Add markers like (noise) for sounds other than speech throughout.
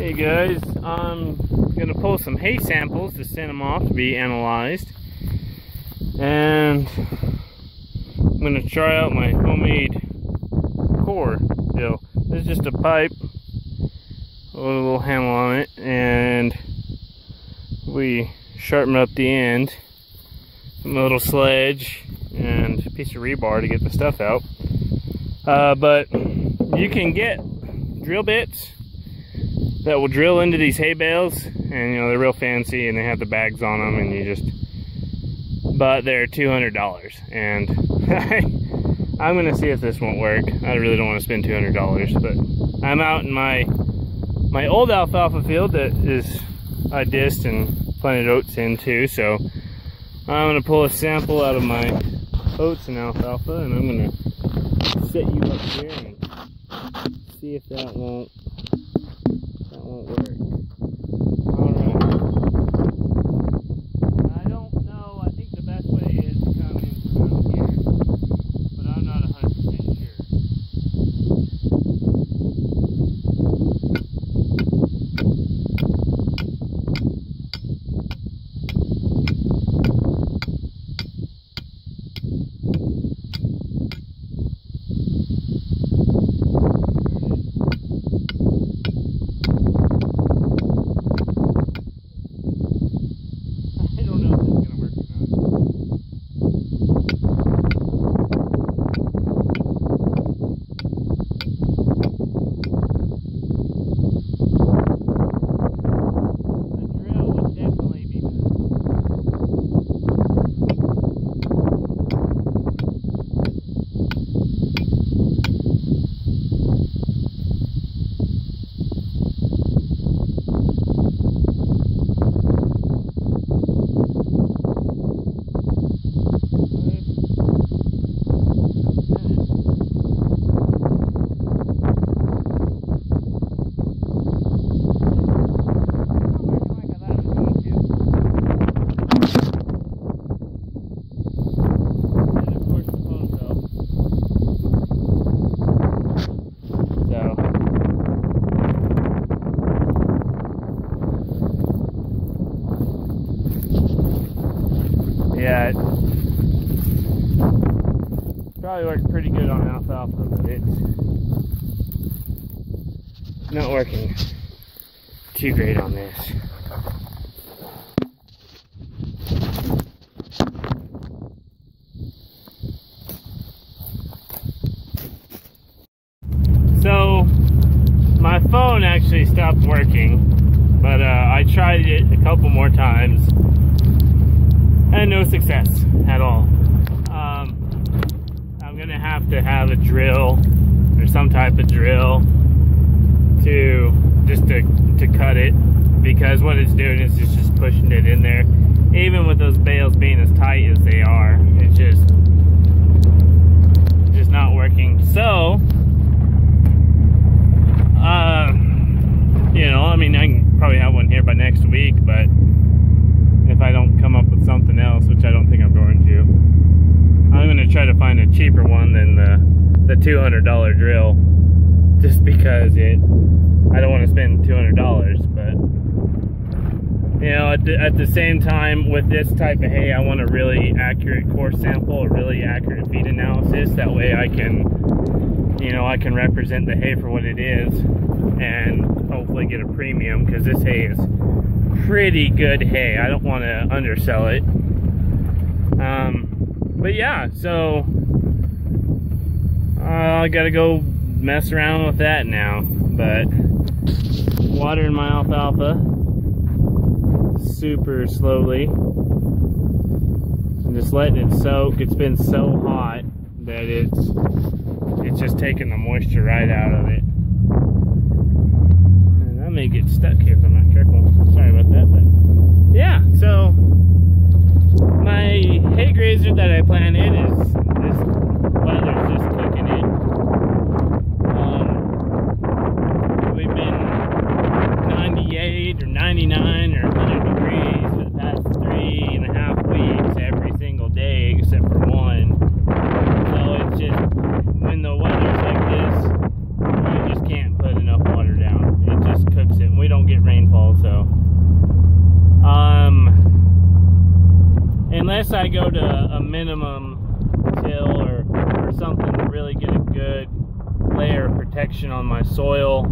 Hey guys, I'm gonna pull some hay samples to send them off to be analyzed. And I'm gonna try out my homemade core deal. This is just a pipe with a little handle on it and we sharpen up the end a little sledge and a piece of rebar to get the stuff out. Uh, but you can get drill bits that will drill into these hay bales and you know they're real fancy and they have the bags on them and you just but they're $200 and (laughs) I'm gonna see if this won't work. I really don't want to spend $200 but I'm out in my my old alfalfa field that is I disked and planted oats into so I'm gonna pull a sample out of my oats and alfalfa and I'm gonna set you up here and see if that won't won't work. yeah, it probably worked pretty good on alfalfa, but it's not working too great on this. So, my phone actually stopped working, but uh, I tried it a couple more times and no success at all. Um, I'm gonna have to have a drill or some type of drill to just to, to cut it because what it's doing is it's just pushing it in there. Even with those bales being as tight as they are, it's just just not working. So, uh, you know, I mean, I can probably have one here by next week, but if I don't come up with something else, which I don't think I'm going to. I'm going to try to find a cheaper one than the, the $200 drill just because it I don't want to spend $200 but you know at the, at the same time with this type of hay I want a really accurate core sample a really accurate feed analysis that way I can you know I can represent the hay for what it is and hopefully get a premium because this hay is pretty good hay. I don't want to undersell it. Um, but yeah, so uh, I gotta go mess around with that now. But watering my alfalfa super slowly and just letting it soak. It's been so hot that it's it's just taking the moisture right out of it. And I may get stuck here if I'm not careful. Sorry about that, but yeah, so my hay grazer that I planted is this weather's just cooking it. Um, we've been 98 or 99 or 100 degrees for the past three and a half weeks every single day except for one. So it's just when the weather's like this, you just can't put enough water down. It just cooks it. We don't go to a minimum till or, or something to really get a good layer of protection on my soil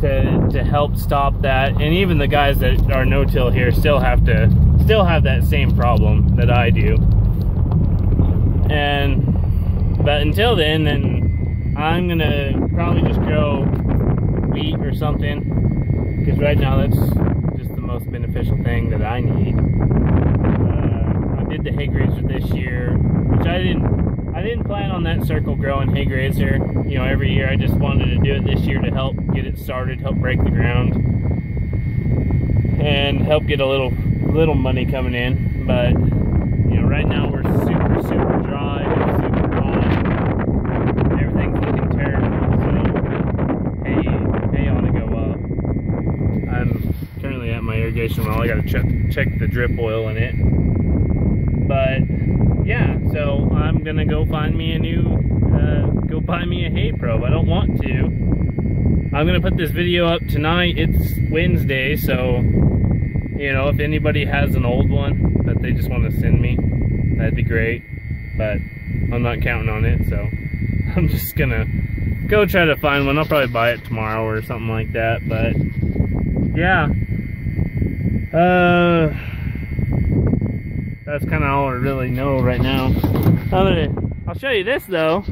to to help stop that. And even the guys that are no-till here still have to still have that same problem that I do. And but until then, then I'm gonna probably just grow wheat or something because right now that's just the most beneficial thing that I need. Uh, I did the hay grazer this year, which I didn't. I didn't plan on that circle growing hay grazer, you know, every year. I just wanted to do it this year to help get it started, help break the ground, and help get a little little money coming in. But you know, right now we're super super dry, and super hot. Everything's looking terrible, so hay hay ought to go up. I'm currently at my irrigation well. I got to check check the drip oil in it. So I'm gonna go find me a new, uh, go buy me a hay probe. I don't want to. I'm gonna put this video up tonight. It's Wednesday, so you know, if anybody has an old one that they just want to send me, that'd be great. But I'm not counting on it, so (laughs) I'm just gonna go try to find one. I'll probably buy it tomorrow or something like that. But yeah, uh, that's kind of all I really know right now. I'll show you this though.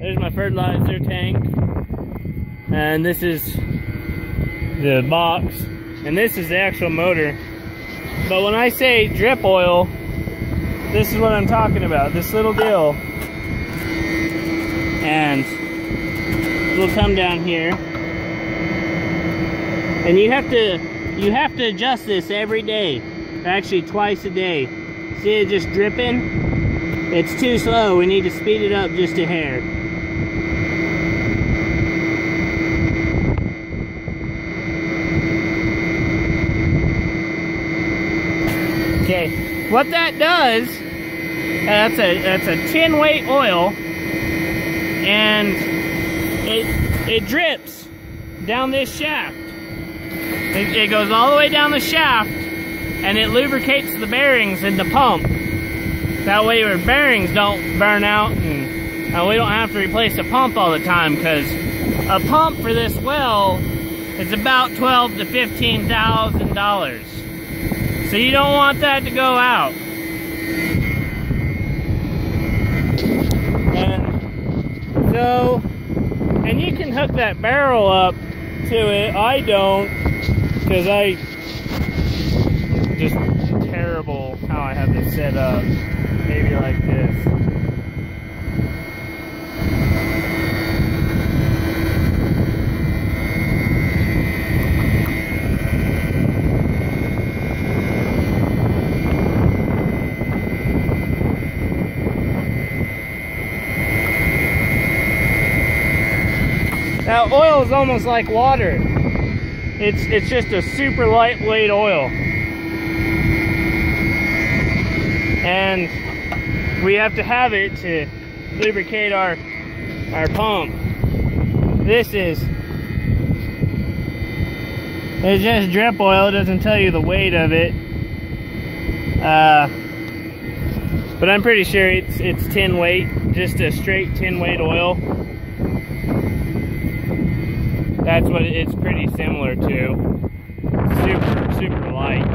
There's my fertilizer tank, and this is the box, and this is the actual motor. But when I say drip oil, this is what I'm talking about, this little deal. And we'll come down here. And you have to you have to adjust this every day. Actually twice a day. See it just dripping? It's too slow. We need to speed it up just a hair. Okay, what that does, that's a that's a 10 weight oil, and it it drips down this shaft. It, it goes all the way down the shaft, and it lubricates the bearings in the pump. That way your bearings don't burn out, and, and we don't have to replace the pump all the time, because a pump for this well is about twelve to fifteen thousand dollars. So you don't want that to go out. And so, and you can hook that barrel up to it. I don't, because I just terrible how I have this set up. Maybe like this. Now oil is almost like water. It's it's just a super lightweight oil. And we have to have it to lubricate our our pump. This is it's just drip oil, it doesn't tell you the weight of it. Uh, but I'm pretty sure it's it's 10 weight, just a straight 10 weight oil that's what it's pretty similar to. Super, super light.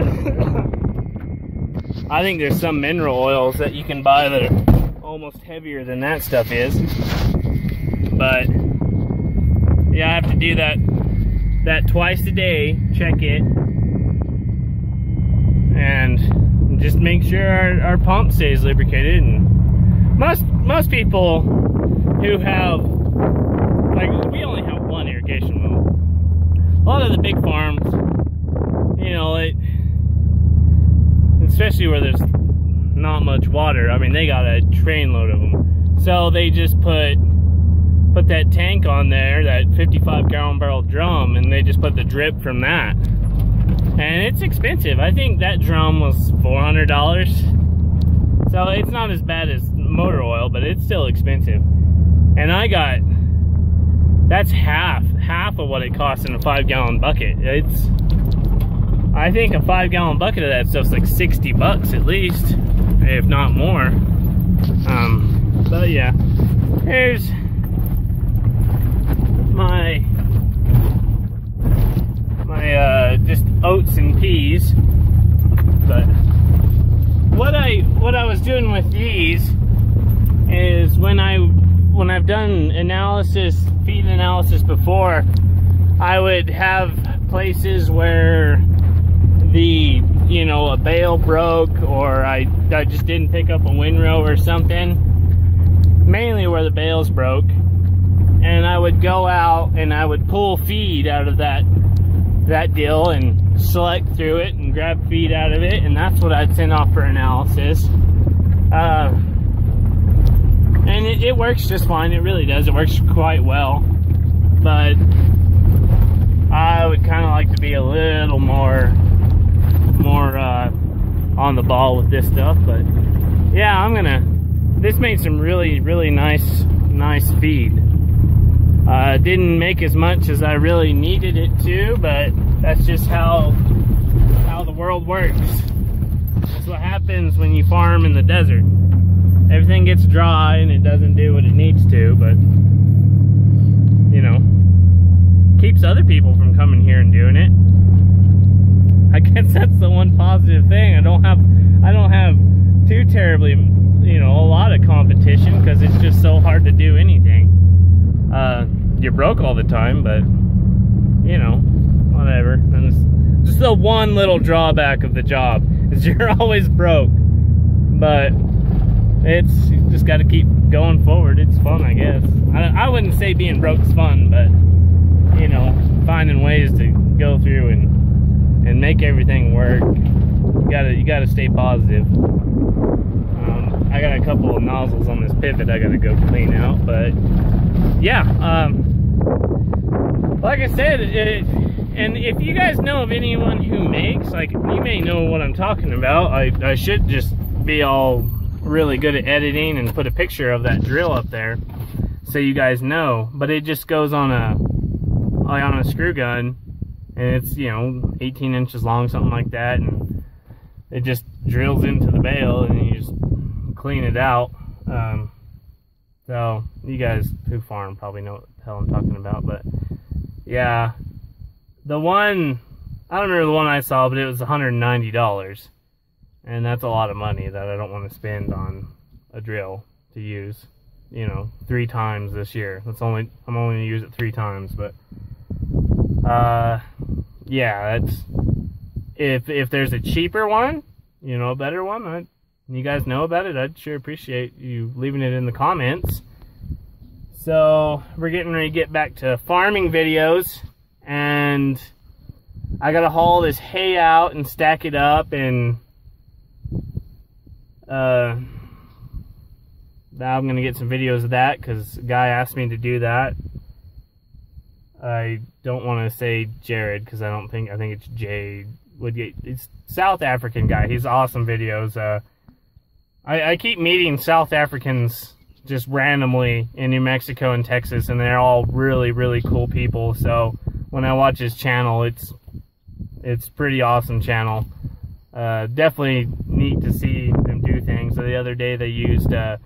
(coughs) I think there's some mineral oils that you can buy that are almost heavier than that stuff is. But yeah, I have to do that that twice a day, check it, and just make sure our, our pump stays lubricated. And most most people who have like we only have one irrigation well. A lot of the big farms, you know, it, especially where there's not much water. I mean, they got a trainload of them, so they just put put that tank on there, that 55 gallon barrel drum, and they just put the drip from that. And it's expensive. I think that drum was $400. So it's not as bad as motor oil, but it's still expensive. And I got that's half half of what it costs in a five gallon bucket it's I think a five gallon bucket of that stuff's like 60 bucks at least, if not more. Um, but yeah, here's my my uh, just oats and peas. But what I what I was doing with these is when I when I've done analysis, feed analysis before, I would have places where the you know a bale broke or I, I just didn't pick up a windrow or something. Mainly where the bales broke. And I would go out and I would pull feed out of that that deal and select through it and grab feed out of it. And that's what I'd send off for analysis. Uh, and it, it works just fine it really does it works quite well but I would kind of like to be a little more more uh, on the ball with this stuff. But yeah, I'm gonna. This made some really, really nice, nice feed. Uh, didn't make as much as I really needed it to, but that's just how how the world works. That's what happens when you farm in the desert. Everything gets dry and it doesn't do what it needs to, but you know, keeps other people from coming here and doing it. (laughs) I guess that's the one positive thing. I don't have I don't have too terribly, you know, a lot of competition because it's just so hard to do anything. Uh, you're broke all the time, but you know, whatever. And it's just the one little drawback of the job is (laughs) you're always broke. But it's just got to keep going forward. It's fun, I guess. I, I wouldn't say being broke is fun, but you know, finding ways to go through and and make everything work. You gotta you gotta stay positive. Um, I got a couple of nozzles on this pivot I gotta go clean out, but yeah. Um, like I said, it, and if you guys know of anyone who makes, like you may know what I'm talking about. I I should just be all really good at editing and put a picture of that drill up there so you guys know. But it just goes on a on a screw gun and it's you know 18 inches long something like that and it just drills into the bale and you just clean it out. Um, so you guys who farm probably know what the hell I'm talking about but yeah. The one I don't remember the one I saw but it was $190 and that's a lot of money that I don't want to spend on a drill to use you know three times this year that's only I'm only gonna use it three times but uh, yeah, that's if if there's a cheaper one, you know, a better one, I, you guys know about it, I'd sure appreciate you leaving it in the comments. So we're getting ready to get back to farming videos, and I gotta haul this hay out and stack it up, and uh, now I'm gonna get some videos of that because guy asked me to do that. I don't want to say Jared because I don't think I think it's Jade. It's South African guy. He's awesome videos. Uh, I, I keep meeting South Africans just randomly in New Mexico and Texas, and they're all really really cool people. So when I watch his channel, it's it's pretty awesome channel. Uh, definitely neat to see do things. So the other day they used uh,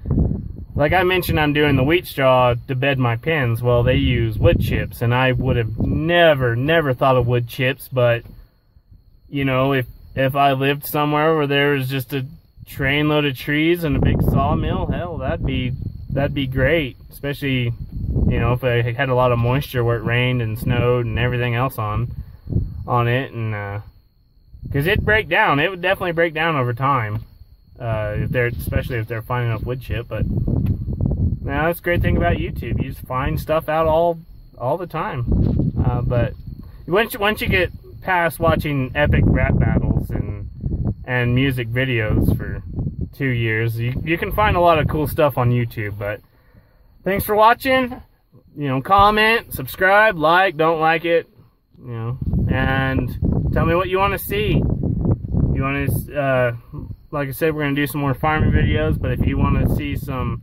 like I mentioned, I'm doing the wheat straw to bed my pens. Well, they use wood chips, and I would have never, never thought of wood chips. But you know, if if I lived somewhere where there was just a trainload of trees and a big sawmill, hell, that'd be that'd be great. Especially, you know, if I had a lot of moisture where it rained and snowed and everything else on on it, and because uh, it'd break down. It would definitely break down over time. Uh, if they're especially if they're finding enough wood chip, but now that's the great thing about YouTube. You just find stuff out all all the time. Uh, but once once you get past watching epic rap battles and and music videos for two years, you, you can find a lot of cool stuff on YouTube. But thanks for watching. You know, comment, subscribe, like, don't like it. You know, and tell me what you want to see. You want to, uh, like I said, we're going to do some more farming videos. But if you want to see some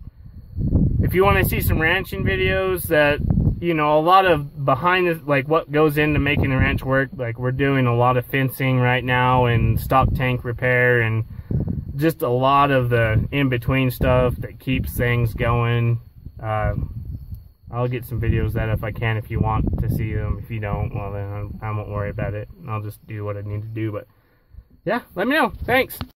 if you want to see some ranching videos that you know, a lot of behind the, like what goes into making the ranch work. Like we're doing a lot of fencing right now and stock tank repair and just a lot of the in-between stuff that keeps things going. Uh, I'll get some videos that if I can, if you want to see them. If you don't, well then I, I won't worry about it. I'll just do what I need to do. But yeah, let me know. Thanks.